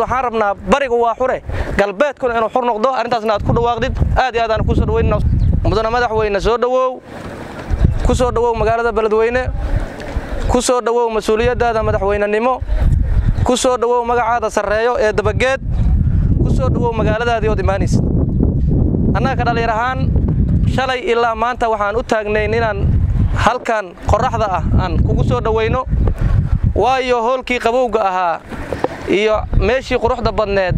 waxaan rabnaa bariga waa xure. Galbeedkuna inuu xur noqdo arrintaasna aad ku dhawaaqdid. Aad iyo aad aan ku soo dhaweynna mudana madaxweyne soo dhowow ku soo dhowow magaalada beledweyne. Ku soo dhowow mas'uuliyaddaada madaxweynenimo. Ku soo dhowow magacaada sarreeyo ee dabageed. Ku soo dhowow magaaladaadii ood imaanaysa annaga ka dhallinyar ahaan shalay ilaa maanta waxaan u taagnayn inaan halkan qorraxda ah aan kugu soo dhowayno waayo hoolkii qabowga ahaa iyo meeshii quruxda badneed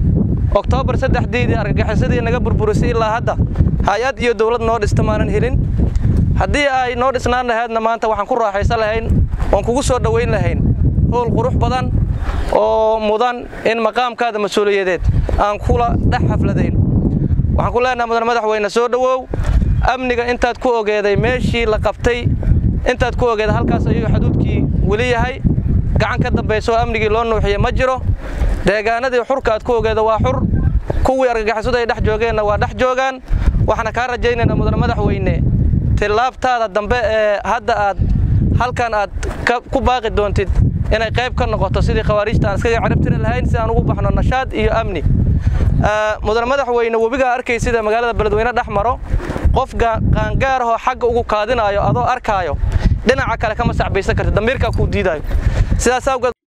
oktoobar saddexdiidii argagixisadii naga burburisay ilaa hadda hay'ad iyo dowlad noo dhista maanan helin. Haddii ay noo dhisnaan lahaydna maanta waxaan ku raaxaysan lahayn oon kugu soo dhowayn lahayn howl qurux badan oo mudan in maqaamkaada mas'uuliyadeed aan kula dhex xafladayn. Waxaan ku leenaha mudan madaxweyne soo dhowow. Amniga intaad ku ogeeday meeshii la qabtay intaad ku ogeeday halkaas ayuu xaduudkii weli yahay gacan ka dambaysa oo amnigii loo nuuxiye ma jiro. Deegaanadii xurka aad ku ogeeda waa xur. Kuwii argagixisadu ay dhex joogeenna waa dhex joogaan. Waxaana kaa rajaynaynaa mudan madaxweyne tillaabtaada dambe ee hadda aad halkan aad ku baaqi doontid inay qayb ka noqoto sidii khawaariijta aan iskaga carabtiri lahayn si aan ugu baxno nashaad iyo amni. Mudan madaxweyne webigaa arkay sida magaalada beledweyne dhex maro. Qof qaangaarahoo xagga ugu kaadinaayo adoo arkaayo dhinaca kale kama sacbaysan karti damiirkaa kuu diidaayo. Sidaas awgeed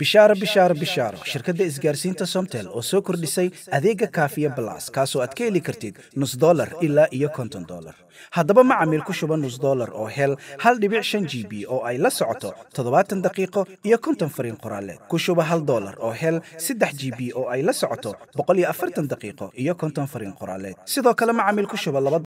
bishaaro bishaaro bishaaro shirkadda isgaarsiinta somtel oo soo kordhisay adeega kaafiya balas kaasoo aad ka heli kartid nus dolar ilaa iyo konton dolar haddaba macamiil ku shuba nus dolar oo hel hal dhibic shan g b oo ay la socoto toddobaatan daqiiqo iyo konton fariin qoraaleed ku shuba hal dolar oo hel saddex g b oo ay la socoto boqol iyo afartan daqiiqo iyo konton fariin qoraaleed sidoo kale macamiil ku shuba laba